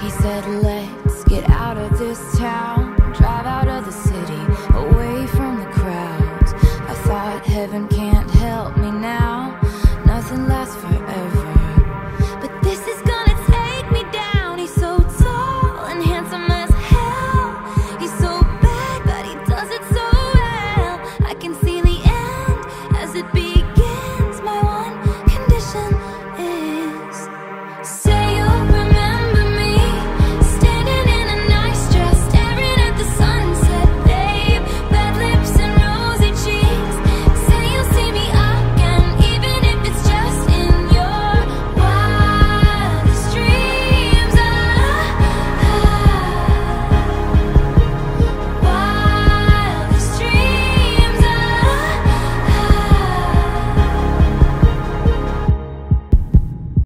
He said, let's get out of this town.